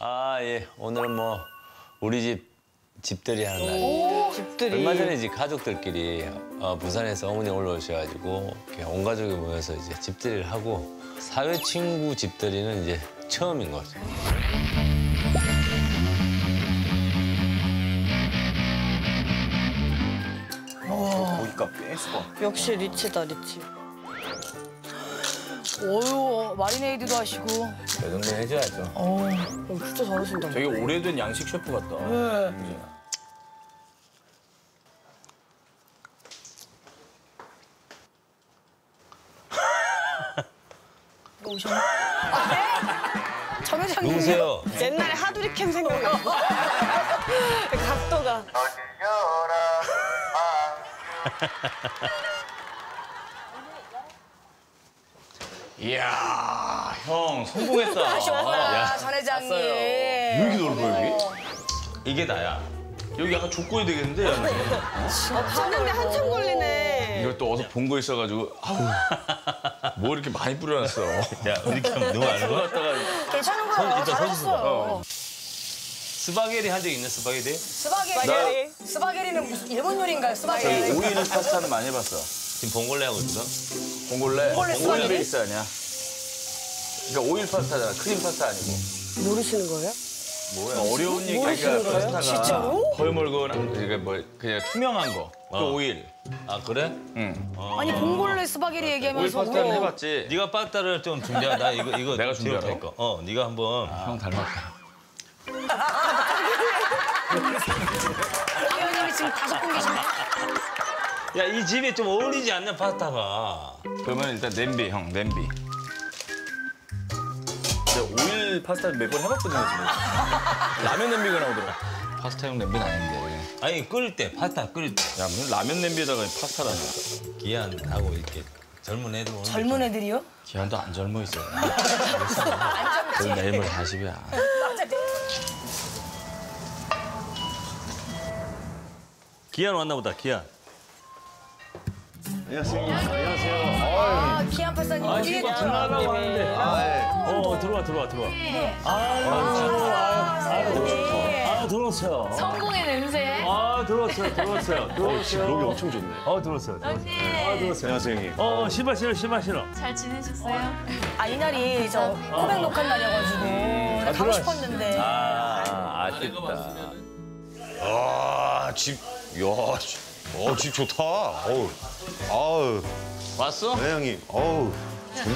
아, 예. 오늘은 뭐 우리 집 집들이 하는 날입니다. 집들이. 얼마 전에 이제 가족들끼리 어, 부산에서 어머니 올라오셔가지고 이렇게 온 가족이 모여서 이제 집들이를 하고 사회 친구 집들이는 이제 처음인 것 같아요. 고기값 뺐어. 역시 리치다 리치. 어유 마리네이드도 하시고. 이 정도 해줘야죠. 어 진짜 잘하신다. 되게 오래된 양식 셰프 같다. 네. 너 오셨나? 아, 네? 정 회장님. 누구세요? 옛날에 하두리캠 생각나. 각도가. 이야, 형 성공했다. 다시 왔다, 전 회장님. 왜 이렇게 넓어 여기? 이게 나야. 여기 약간 족구해야 되겠는데? 야, 찾는데 한참 걸리네. 이걸 또 어서 본 거 있어가지고 아우 뭐 이렇게 많이 뿌려놨어. 야, 이렇게 하면 아는 거야? 갖다가 괜찮은 거예요. 잘하셨어요. 스파게티 한적 있는 스파게티? 스파게리. 스파게리는 무슨 일본 요리인가요? 스파게리. 오일 파스타는 많이 해봤어. 지금 봉골레 하고 있어? 봉골레. 봉골레 오일 스파게티? 베이스 아니야? 그러니까 오일 파스타잖아. 크림 파스타 아니고. 모르시는 거예요? 뭐야? 어려운 얘기. 모르시는 그러니까 거예요? 파스타가 진짜로? 헐멀건 그러니까 뭐 그냥 투명한 거. 그 어. 오일. 아, 그래? 응. 아니 봉골레 스파게티 오일 얘기하면서 파스타는 우리 해봤지. 네가 빠따를 좀 준비하 나 이거 이거 내가 준비하라고? 재울 테니까. 어, 네가 한번 형 닮았다. 의원님이 지금 다섯 분 계신데 야, 이 집에 좀 어울리지 않냐, 파스타가. 그러면 일단 냄비 형 냄비. 오일 파스타 몇 번 해봤거든요 지금. 라면 냄비가 나오더라. 파스타용 냄비는 아닌데. 아니, 끓일 때, 파스타 끓일 때. 야 무슨 라면 냄비에다가 파스타라냐. 기한하고 이렇게 젊은 애들 오는 젊은 애들이요? 기한도 안 젊어 있어. 거의 내일모레 40이야. 기한 왔나 보다, 기한. 아 기안 팔사님 뒤에 들어가려고 하는데. 어, 들어와, 들어와, 들어와. 아, 들어왔어요. 성공의 냄새. 아, 들어왔어요, 들어왔어요. 들어왔어요. 여기 엄청 좋네. 어, 들어왔어요. 들어왔어요. 아, 들어왔어요. 안녕하세요 형님. 어, 신발 신어, 신발 신어. 잘 지내셨어요? 아 이날이 저 코백 녹한 날이어가지고 가고 들어와. 싶었는데 아, 아쉽다. 아, 집, 야, 집, 어, 집 좋다. 어우, 아우, 왔어? 네, 형님. 어우,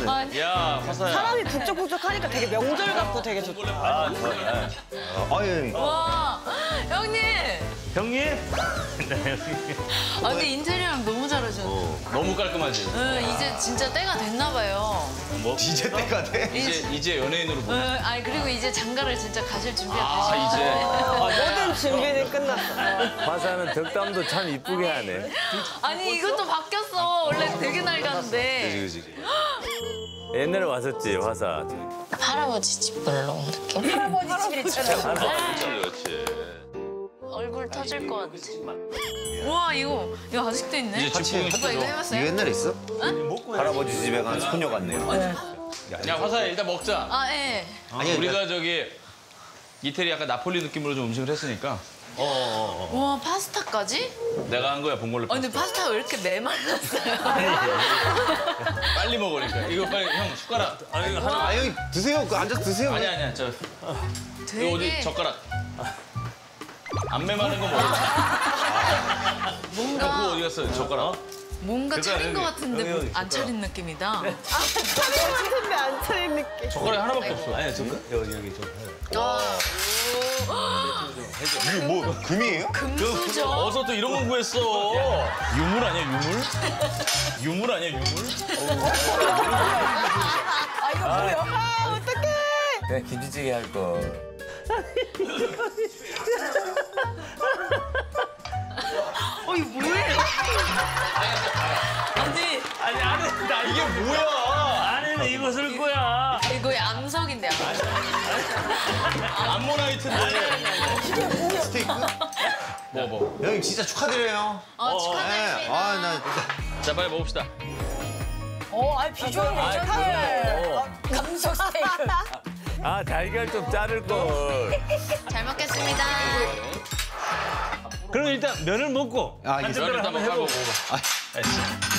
아, 야, 화사야. 사람이 북적북적하니까 되게 명절 같고 되게 좋다. 아, 좋네. 아, 형님. 와, 형님. 형님? 아, 근데 인테리어랑 너무 잘하셨네. 너무 깔끔하지. 응, 이제 진짜 때가 됐나 봐요. 뭐? 이제 때가 돼? 이제 이제 연예인으로 보고. 응, 아니 그리고 이제 장가를 진짜 가실 준비가 아 되셨어요. 모든 준비는 끝났어. 화사는 덕담도 참 이쁘게 하네. 아니 이것도 바뀌었어. 원래 되게 낡았는데. 그지. 옛날에 왔었지, 화사. 할아버지 집 놀러 온 느낌? 할아버지 집이 있잖아. 그렇지. 얼굴 터질 것 같아. 우와 이거 이거 아직도 있네. 이제 집 오빠 이거 이거 해봤어요? 옛날에 있어? 할아버지 집에 간 소녀 같네요. 야 화사야 일단 먹자. 아 예. 아니, 우리가 저기 이태리 약간 나폴리 느낌으로 좀 음식을 했으니까 우와 파스타까지? 내가 한 거야 봉골레 아 근데 파스타. 파스타가 왜 이렇게 메말랐어요? 빨리 먹으니까 이거 빨리 형 숟가락. 아니. 아, 형님, 드세요. 그 앉아서 드세요. 아니 아니야 저 되게 이거 어디 젓가락. 안 메마른 거 먹어. 뭔가 그거 어디 갔어 젓가락? 뭔가 차린 것 같은데 안 차린 느낌이다. 근데 안 차린 느낌. 젓가락이 하나밖에 없어. 아니, 젓가 여기, 여기 좀. 해. 아, 이게 뭐, 금이에요? 금수저. 어서 또 이런 거 구했어. 유물 아니야 유물? 유물 아니야 유물? 아 이거 뭐야? 아 어떡해. 그냥 김치찌개 할 거. 어 이거 뭐예요? 아니 아니, 안에, 나 이게 뭐야? 안에는 이거 쓸 거야. 이거 암석인데 암석. 암모나이트인데. 스테이크? 뭐 뭐. 형님, 진짜 축하드려요. 어, 네. 축하드립니다. 아, 나. 자 빨리 먹읍시다. 어, 아 비주얼 괜찮네. 아 달걀 좀 자를 걸. 잘 먹겠습니다. 그럼 일단 면을 먹고 아, 한. 젓가락 한번 해보고.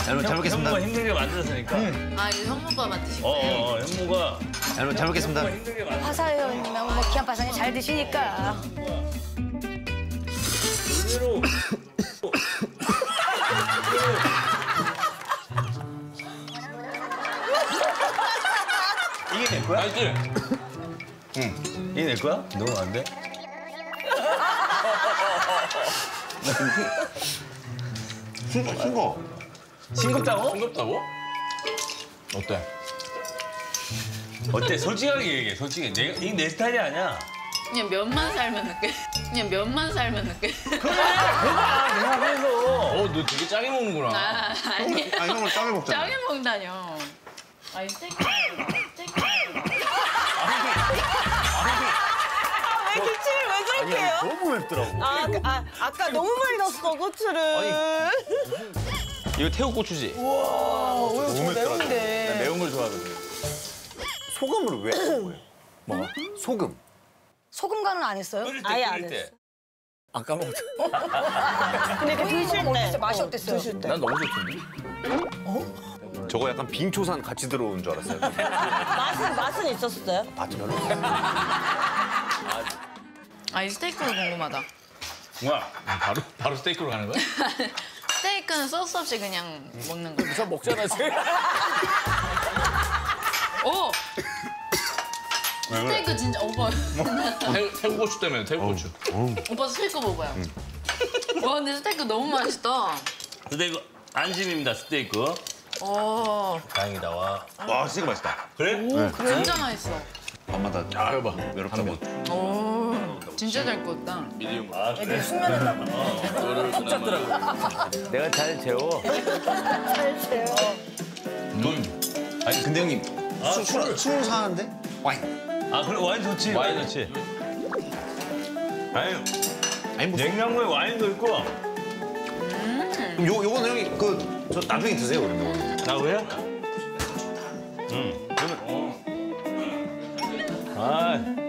잘, 먹- 잘 먹겠습니다. 현무가 힘들게 만들었으니까. 아 이거 현무밥만 드실 어, 거예요? 어, 현무가 잘, 먹- 잘 먹겠습니다. 힘들게 만들. 화사연이면 뭐 기안파상이 잘 드시니까. 의외로 이게 내 거야? 알지? 내 거야? 너무 안 돼? 싱거, 싱거. 싱겁다고? 싱겁다고? 어때? 어때? 솔직하게 얘기해. 솔직히 내가 이게 내 스타일이 아니야. 그냥 면만 살면 느껴. 그냥 면만 살면 느껴. 아, 내가 그래서. 어, 너 되게 짜게 먹는구나. 아 아니. 아, 형을 짜게 먹잖아. 짜게 먹다뇨. 스테이크. 스 기침을 왜 그렇게 해요? 너무 맵더라고. 아, 그- 아, 아까 너무 많이 넣었어, 고추를. 이거 태국 고추지? 너무 매운데. 나 매운 걸 좋아하거든. 소금을 왜 넣은 거예요? 뭐가? 소금. 소금 간은 안 했어요? 끓일 때, 아예 끓일 안 때. 아까 먹었 근데 그 드실 때. 어땠어요? 맛이 어땠어요? 드실 때. 난 너무 좋던데? 저거 약간 빙초산 같이 들어온 줄 알았어요. 맛은, 맛은 있었어요? 아, 별로. 아니 스테이크도 궁금하다. 와, 바로, 바로 스테이크로 가는 거야? 스테이크는 소스 없이 그냥 먹는 거. 저 먹잖아, 지금. 오. 스테이크 진짜 오빠 태국, 태국 고추 때문에 태국 고추. 오빠 스테이크 먹어봐요. 와 근데 스테이크 너무 맛있다. 스테이크 안심입니다. 스테이크. 오 다행이다 와. 와, 진짜 맛있다. 그래? 진짜 맛있어. 밤마다 아, 해봐. 외롭다고. 오 진짜 잘 구웠다. 미디움. 애들 숙면했나 봐. 이거를 그나마. 내가 잘 재워. 근데 형님, 술, 술, 술 사는데? 와인. 아 그래 와인 좋지. 와인 좋지. 아니 아니, 뭐. 냉장고에 와인도 있고. 그럼 요, 요거는 형님, 그, 저 나중에 드세요, 그러면. 나 왜? 응. 그러면. 아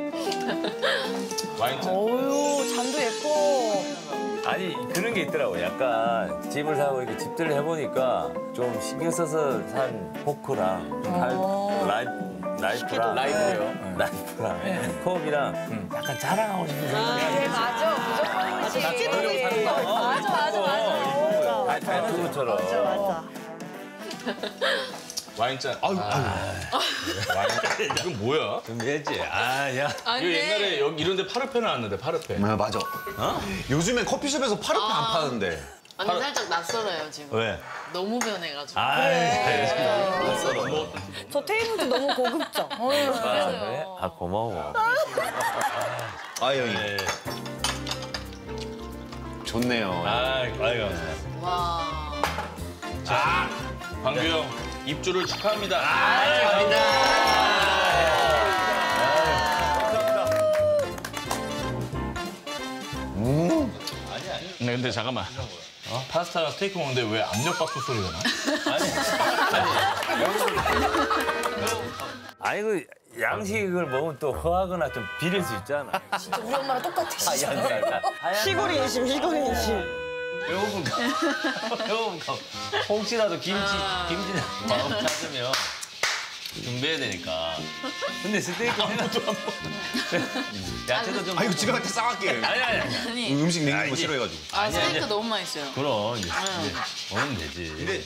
와인 짠. 어유 잔도 예뻐. 아니 그런 게 있더라고. 약간 집을 사고 이렇게 집들을 해보니까 좀 신경 써서 산 포크랑 칼, 라이, 나이프랑 라이브예요. 나이프랑 컵이랑 약간 자랑하고 싶은 생각이 맞아, 무조건이지. 맞아, 맞아, 맞아. 다 다이프처럼. 맞아. 와인 짠. 아유, 아유. 와인 짠. 이건 뭐야? 준비했지? 아, 야. 이거 옛날에 여기 이런 데 파르페 나왔는데, 파르페. 아, 맞아. 요즘엔 커피숍에서 파르페 안 아. 파는데. 아니 살짝 낯설어요 지금. 왜? 너무 변해가지고. 아, 저 테이블도 너무 고급져. 아, 그래? 아, 고마워. 아, 형님. 네. 좋네요. 아, 아이고. 와. 광규 형, 입주를 축하합니다. 네, 근데 잠깐만. 어? 파스타가 스테이크 먹는데 왜 압력밥솥 소리가 나? 아니, 그 양식을 먹으면 또 허하거나 좀 비릴 수 있잖아. 진짜 우리 엄마랑 똑같아. 진짜. 시골 인심, 시골 인심. 배고픈 거. 배고픈 거. 혹시라도 김치, 김치 마음 찾으면 준비해야 되니까. 근데 스테이크 아무도 안 먹어. 야채도 좀. 아, 이거 집에 갈때 싸갈게. 아니, 아니, 아니. 아니. 음식 냉는 거. 싫어해가지고. 아 스테이크. 너무 맛있어요. 그럼 이제 이제 먹으면 되지. 근데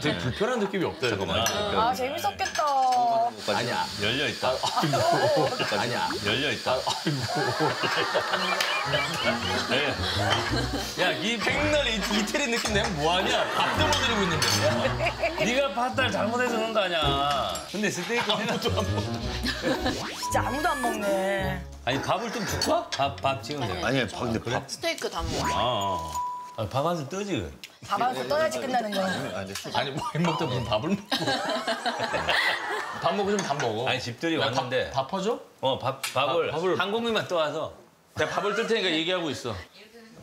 되게 불편한 느낌이 없다, 잠깐만. 아, 재밌었겠다. 아니야 열려 있다. 아니야 열려 있다. 야, 이 백날 이, 이태리 느낌 내면 뭐하냐? 밥 떠먹이고 있는데. 네가 파스타를 잘못해서 그런 거 아니야. 근데 스테이크 아무도 안 먹어. 진짜 아무도 안 먹네. 아니 밥을 좀 줄까? 밥, 밥 지금 돼. 아니, 밥, 근데 밥. 스테이크 다 먹어. 아, 아, 밥 한술 떠지. 밥 안서 떠야지 끝나는 거. 아, 이제 술. 아니, 먹다 보면 밥을 먹고. 밥 먹으면 밥 먹어. 아니 집들이 야, 왔는데 밥, 밥 퍼줘? 어 밥 밥을, 밥- 밥을- 한 공기만 떠와서 내가 밥을 뜰 테니까 얘기하고 있어.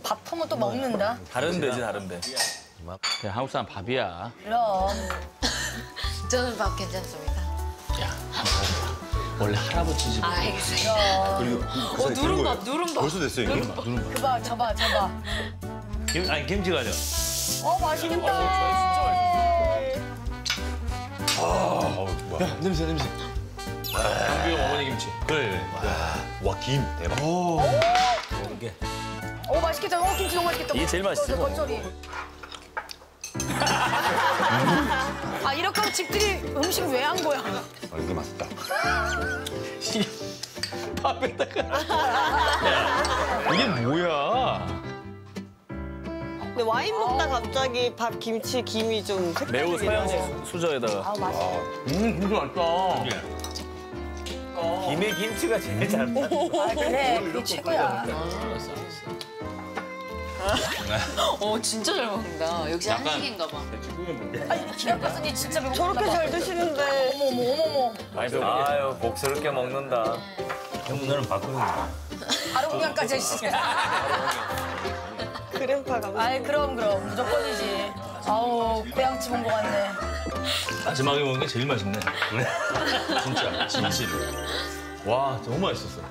밥 하면 또 먹는다. 다른 배지, 다른 배. 그냥 한국 사람 밥이야. 그럼. 저는 밥 괜찮습니다. 원래 할아버지 집. 알겠어요. 그리고 어, 누른밥, 누른밥. 벌써 됐어요 이게? 그봐 저봐 저봐. 김, 아니 김치 가져. 어 맛있겠다. 어우 뭐야? 냄새 냄새. 강규 어머니 김치. 그래. 와 김 대박. 어 맛있겠다. 어 김치 너무 맛있겠다. 이게 제일 맛있어. 겉절이. 아 이렇게 하면 집들이 음식 왜 한 거야? 아, 이게 맛있다. 밥에다가. 이게 뭐야? 근데 와인 먹다 갑자기 밥, 김치, 김이 좀 매우 서양식 나와요. 수저에다가. 아 맛있어. 음 김치 맛있다. 김에 김치가 제일 잘. 아 그래 최고야. 어 진짜 잘 먹는다. 역시 약간- 한식인가 봐. 아니 기아 교수님 진짜 배고프다. 저렇게 잘 드시는데 어머 어머 어머 어머. 아유 복스럽게 먹는다. 형 너는 바꾸는다. 바로 그냥까지 진짜. 그램파 감. 아이 그럼 그럼 무조건이지. 아우 고향집 온 거 같네. 마지막에 먹는 게 제일 맛있네. 진짜 진실. 와 너무 맛있었어.